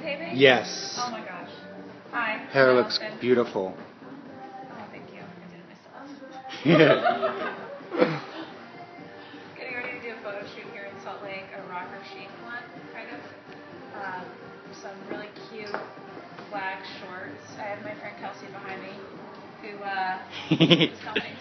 taping? Yes. Oh my gosh. Hi. Hair looks Allison. beautiful. Oh, thank you. I did it myself. yeah. Getting ready to do a photo shoot here in Salt Lake, a rocker chic one, kind of. Um, some really cute black shorts. I have my friend Kelsey behind me, who uh, is helping